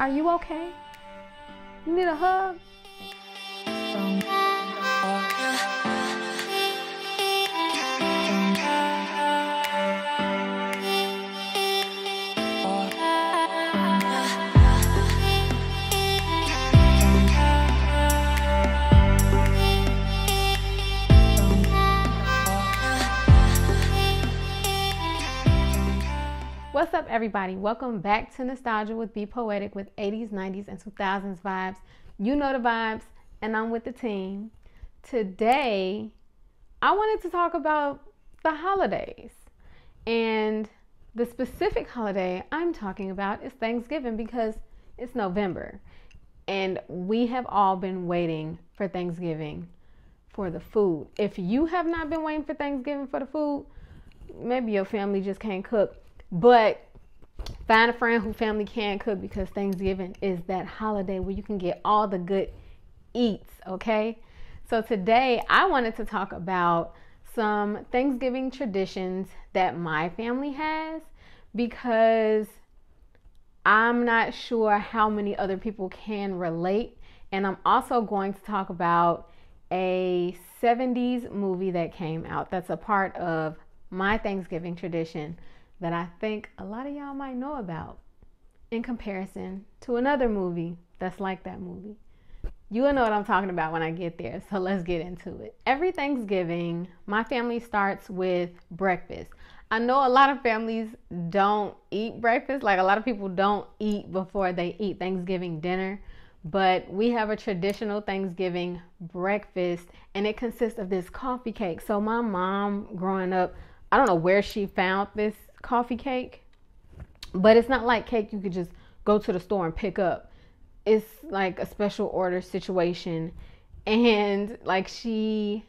Are you okay? You need a hug? What's up, everybody? Welcome back to Nostalgia with B.Poetique with 80s, 90s, and 2000s vibes. You know the vibes, and I'm with the team. Today, I wanted to talk about the holidays. And the specific holiday I'm talking about is Thanksgiving because it's November. And we have all been waiting for Thanksgiving for the food. If you have not been waiting for Thanksgiving for the food, maybe your family just can't cook but find a friend who family can cook because Thanksgiving is that holiday where you can get all the good eats, okay? So today I wanted to talk about some Thanksgiving traditions that my family has because I'm not sure how many other people can relate. And I'm also going to talk about a 70s movie that came out that's a part of my Thanksgiving tradition that I think a lot of y'all might know about in comparison to another movie that's like that movie. You will know what I'm talking about when I get there, so let's get into it. Every Thanksgiving, my family starts with breakfast. I know a lot of families don't eat breakfast, like a lot of people don't eat before they eat Thanksgiving dinner, but we have a traditional Thanksgiving breakfast and it consists of this coffee cake. So, my mom growing up, I don't know where she found this coffee cake, but it's not like cake you could just go to the store and pick up. It's like a special order situation. And like she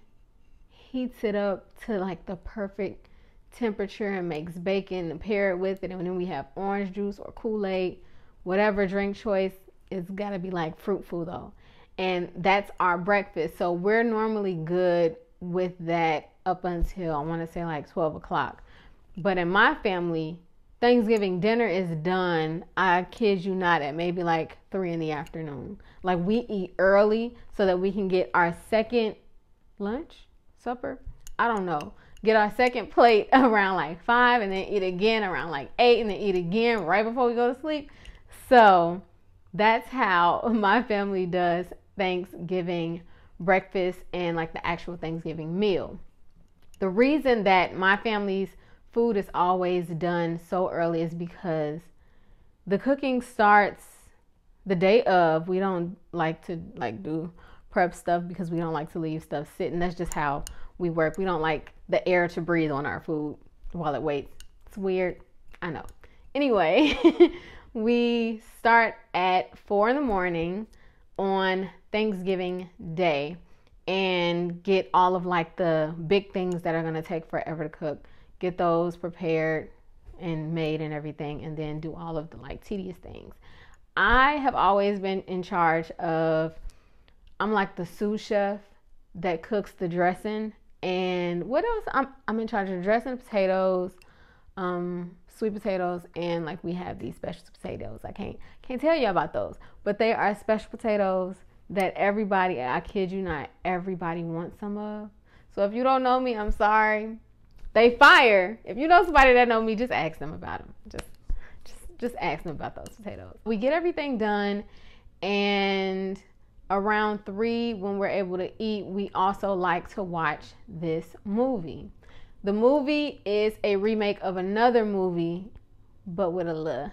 heats it up to like the perfect temperature and makes bacon and pair it with it. And then we have orange juice or Kool Aid, whatever drink choice. It's got to be like fruitful though. And that's our breakfast. So we're normally good with that up until I want to say like 12 o'clock. But in my family, Thanksgiving dinner is done, I kid you not, at maybe like three in the afternoon. Like we eat early so that we can get our second lunch, supper. I don't know. Get our second plate around like five and then eat again around like eight and then eat again right before we go to sleep. So that's how my family does Thanksgiving breakfast and like the actual Thanksgiving meal. The reason that my family's food is always done so early is because the cooking starts the day of. We don't like to like do prep stuff because we don't like to leave stuff sitting. That's just how we work. We don't like the air to breathe on our food while it waits. It's weird. I know. Anyway, we start at four in the morning on Thanksgiving Day and get all of like the big things that are going to take forever to cook get those prepared and made and everything, and then do all of the like tedious things. I have always been in charge of, I'm like the sous chef that cooks the dressing. And what else? I'm, I'm in charge of dressing potatoes, um, sweet potatoes, and like we have these special potatoes. I can't can't tell you about those, but they are special potatoes that everybody, I kid you not, everybody wants some of. So if you don't know me, I'm sorry they fire. If you know somebody that know me, just ask them about them. Just just just ask them about those potatoes. We get everything done and around 3 when we're able to eat, we also like to watch this movie. The movie is a remake of another movie but with a little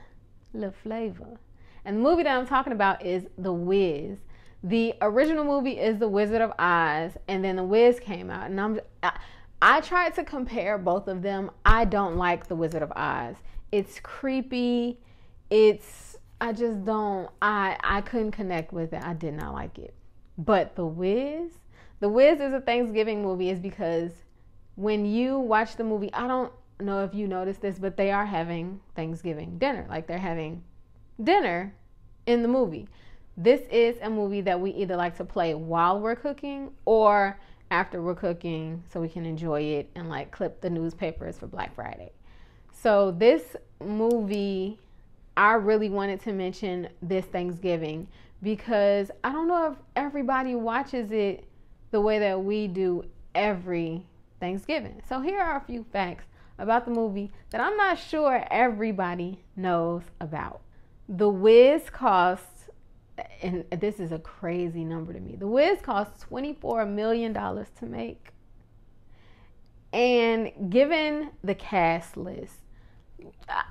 little flavor. And the movie that I'm talking about is The Wiz. The original movie is The Wizard of Oz, and then The Wiz came out, and I'm I, I tried to compare both of them. I don't like The Wizard of Oz. It's creepy. It's I just don't I I couldn't connect with it. I did not like it. But The Wiz, The Wiz is a Thanksgiving movie is because when you watch the movie, I don't know if you noticed this, but they are having Thanksgiving dinner. Like they're having dinner in the movie. This is a movie that we either like to play while we're cooking or after we're cooking so we can enjoy it and like clip the newspapers for Black Friday. So this movie I really wanted to mention this Thanksgiving because I don't know if everybody watches it the way that we do every Thanksgiving. So here are a few facts about the movie that I'm not sure everybody knows about. The Wiz costs, and this is a crazy number to me. The Wiz costs $24 million to make. And given the cast list, I,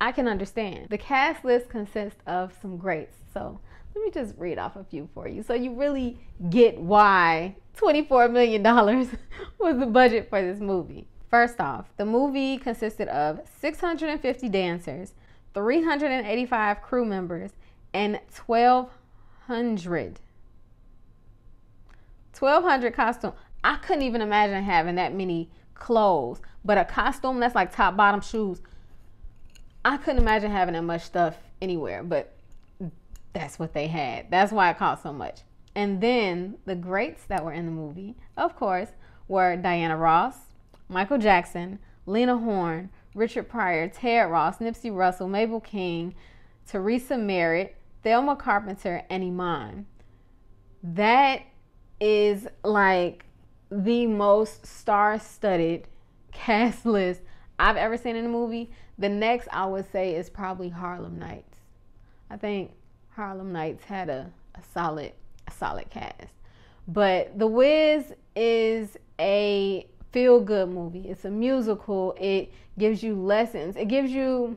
I can understand. The cast list consists of some greats. So let me just read off a few for you so you really get why $24 million was the budget for this movie. First off, the movie consisted of 650 dancers, 385 crew members, and 1,200 1,200 costume. I couldn't even imagine having that many clothes, but a costume that's like top bottom shoes. I couldn't imagine having that much stuff anywhere, but that's what they had. That's why it cost so much. And then the greats that were in the movie, of course, were Diana Ross, Michael Jackson, Lena Horne, Richard Pryor, Ted Ross, Nipsey Russell, Mabel King, Teresa Merritt, Thelma Carpenter, and Iman. That is like the most star-studded cast list I've ever seen in a movie. The next I would say is probably Harlem Nights. I think Harlem Nights had a, a solid a solid cast. But The Wiz is a feel good movie. It's a musical. It gives you lessons. It gives you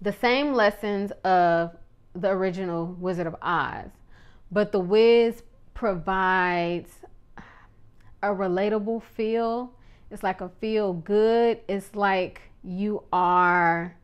the same lessons of the original Wizard of Oz. But The Wiz provides a relatable feel. It's like a feel good. It's like you are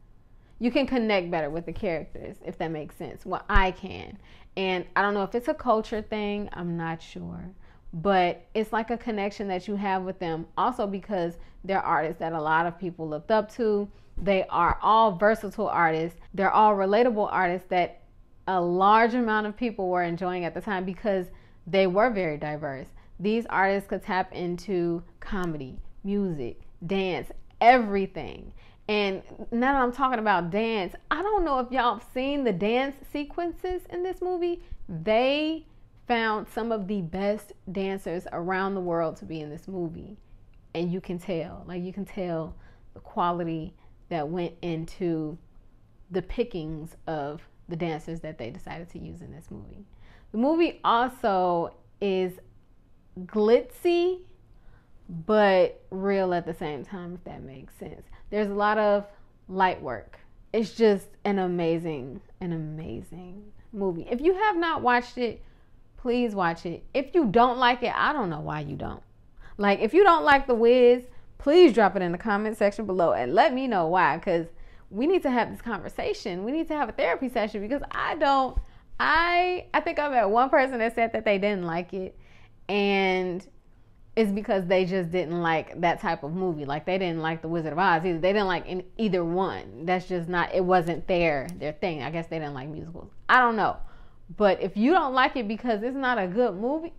you can connect better with the characters if that makes sense. Well, I can. And I don't know if it's a culture thing, I'm not sure. But it's like a connection that you have with them. Also, because they're artists that a lot of people looked up to. They are all versatile artists. They're all relatable artists that a large amount of people were enjoying at the time because they were very diverse. These artists could tap into comedy, music, dance, everything. And now that I'm talking about dance, I don't know if y'all have seen the dance sequences in this movie. They found some of the best dancers around the world to be in this movie. And you can tell, like, you can tell the quality that went into the pickings of the dancers that they decided to use in this movie. The movie also is glitzy but real at the same time, if that makes sense. There's a lot of light work. It's just an amazing, an amazing movie. If you have not watched it, please watch it. If you don't like it, I don't know why you don't. Like, if you don't like The Wiz, please drop it in the comment section below and let me know why. Because we need to have this conversation. We need to have a therapy session because I don't. I I think I met one person that said that they didn't like it, and it's because they just didn't like that type of movie. Like they didn't like The Wizard of Oz either. They didn't like in either one. That's just not. It wasn't their their thing. I guess they didn't like musicals. I don't know. But if you don't like it because it's not a good movie,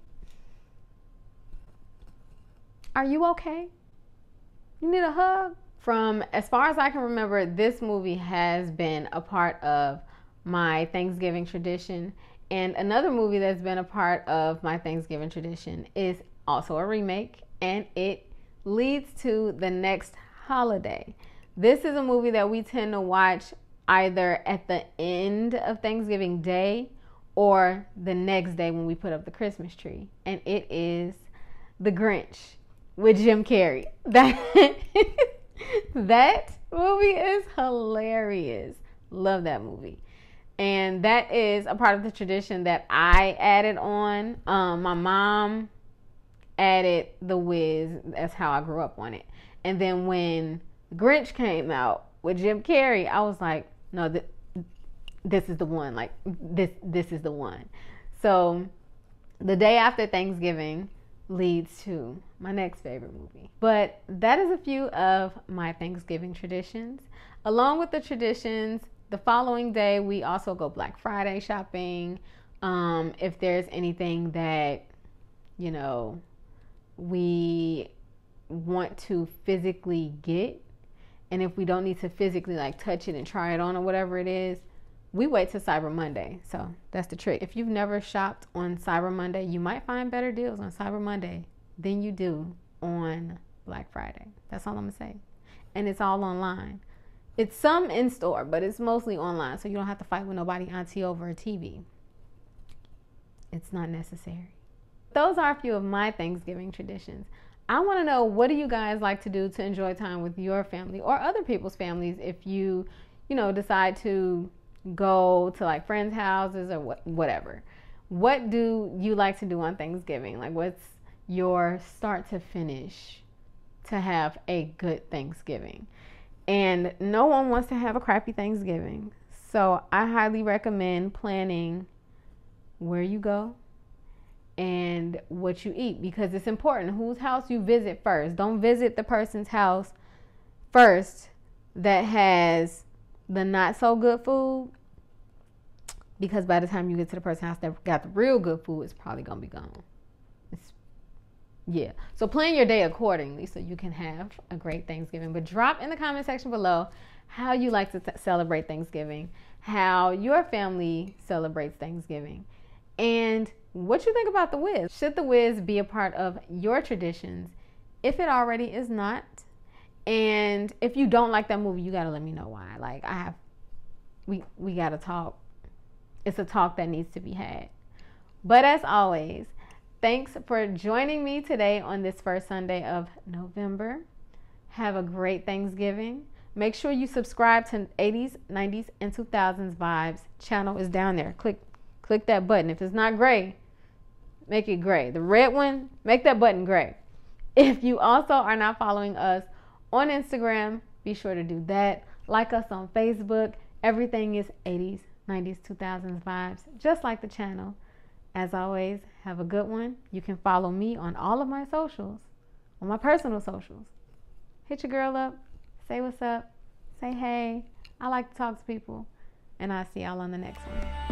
are you okay? You need a hug? From as far as I can remember, this movie has been a part of my Thanksgiving tradition. And another movie that's been a part of my Thanksgiving tradition is also a remake, and it leads to the next holiday. This is a movie that we tend to watch either at the end of Thanksgiving Day or the next day when we put up the Christmas tree. And it is The Grinch with Jim Carrey. That that movie is hilarious. Love that movie. And that is a part of the tradition that I added on. Um, my mom added The Wiz. That's how I grew up on it. And then when Grinch came out with Jim Carrey, I was like, no, th- this is the one. Like this, this is the one. So the day after Thanksgiving leads to my next favorite movie. But that is a few of my Thanksgiving traditions. Along with the traditions, the following day we also go Black Friday shopping. Um, if there's anything that you know we want to physically get And if we don't need to physically like touch it and try it on or whatever it is, we wait till Cyber Monday. So that's the trick. If you've never shopped on Cyber Monday, you might find better deals on Cyber Monday than you do on Black Friday. That's all I'm gonna say. And it's all online. It's some in store, but it's mostly online, so you don't have to fight with nobody auntie over a TV. It's not necessary. Those are a few of my Thanksgiving traditions. I want to know what do you guys like to do to enjoy time with your family or other people's families if you, you know, decide to go to like friends' houses or what, whatever. What do you like to do on Thanksgiving? Like, what's your start to finish to have a good Thanksgiving? And no one wants to have a crappy Thanksgiving. So I highly recommend planning where you go and what you eat because it's important whose house you visit first. Don't visit the person's house first that has the not so good food because by the time you get to the person's house that got the real good food, it's probably gonna be gone. It's, yeah. So plan your day accordingly so you can have a great Thanksgiving. But drop in the comment section below how you like to t- celebrate Thanksgiving, how your family celebrates Thanksgiving, and what you think about the Wiz. Should the Wiz be a part of your traditions? If it already is not, and if you don't like that movie, you gotta let me know why. Like I have, we we gotta talk it's a talk that needs to be had. But as always, thanks for joining me today on this first Sunday of November. Have a great Thanksgiving. Make sure you subscribe to 80s, 90s, and 2000s vibes. Channel is down there. Click click that button. If it's not gray, make it gray. The red one, make that button gray. If you also are not following us on Instagram, be sure to do that. Like us on Facebook. Everything is 80s, 90s, 2000s vibes, just like the channel. As always, have a good one. You can follow me on all of my socials, on my personal socials. Hit your girl up, say what's up, say hey. I like to talk to people, and I'll see y'all on the next one.